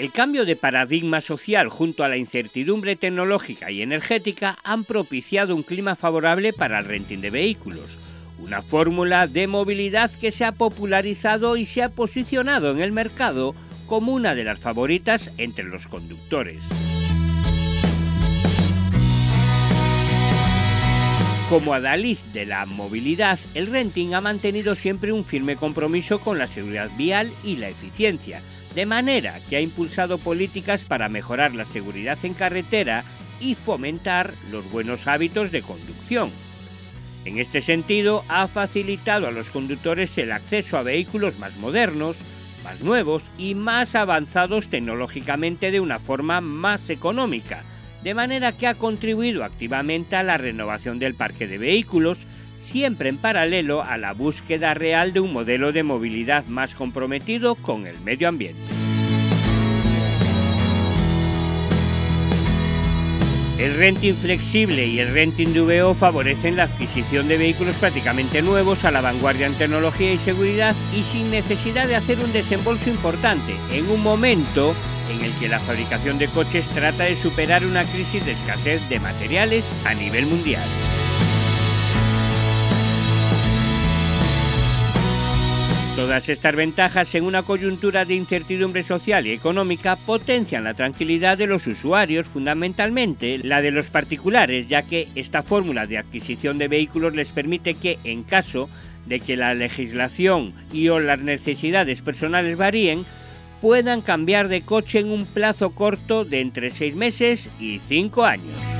El cambio de paradigma social junto a la incertidumbre tecnológica y energética han propiciado un clima favorable para el renting de vehículos, una fórmula de movilidad que se ha popularizado y se ha posicionado en el mercado como una de las favoritas entre los conductores. Como adalid de la movilidad, el renting ha mantenido siempre un firme compromiso con la seguridad vial y la eficiencia, de manera que ha impulsado políticas para mejorar la seguridad en carretera y fomentar los buenos hábitos de conducción. En este sentido, ha facilitado a los conductores el acceso a vehículos más modernos, más nuevos y más avanzados tecnológicamente de una forma más económica, de manera que ha contribuido activamente a la renovación del parque de vehículos, siempre en paralelo a la búsqueda real de un modelo de movilidad más comprometido con el medio ambiente. El renting flexible y el renting de VO favorecen la adquisición de vehículos prácticamente nuevos a la vanguardia en tecnología y seguridad y sin necesidad de hacer un desembolso importante en un momento en el que la fabricación de coches trata de superar una crisis de escasez de materiales a nivel mundial. Todas estas ventajas en una coyuntura de incertidumbre social y económica potencian la tranquilidad de los usuarios, fundamentalmente la de los particulares, ya que esta fórmula de adquisición de vehículos les permite que, en caso de que la legislación y o las necesidades personales varíen, puedan cambiar de coche en un plazo corto de entre 6 meses y 5 años.